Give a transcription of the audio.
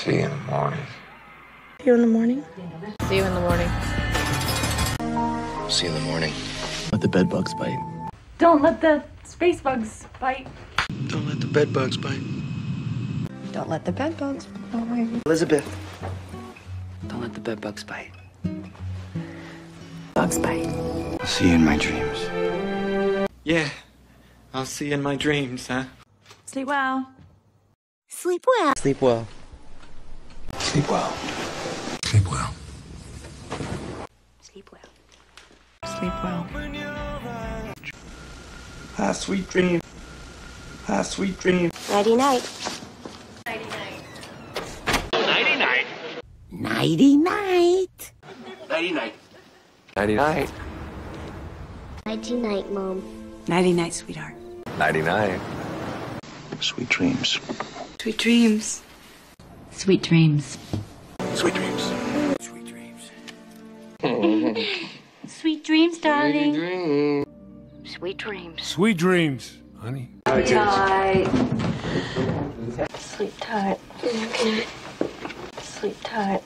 See you in the morning. See you in the morning. See you in the morning. See you in the morning. Let the bed bugs bite. Don't let the space bugs bite. Don't let the bed bugs bite. Don't let the bed bugs bite. Elizabeth. Don't let the bed bugs bite. Bugs bite. I'll see you in my dreams. Yeah, I'll see you in my dreams, huh? Sleep well. Sleep well. Sleep well. Sleep well. Sleep well. Sleep well. Sleep well. Ah, sweet dream. Ah, sweet dream. Nighty night. Nighty night. Nighty night. Nighty night. Nighty night, Good night, Mom. Nighty night, sweetheart. Nighty night. Sweet dreams. Sweet dreams. Sweet dreams. Sweet dreams. Sweet dreams. Sweet dreams, darling. Sweet dreams. Sweet dreams, honey. Tight. Sleep tight. Sleep tight.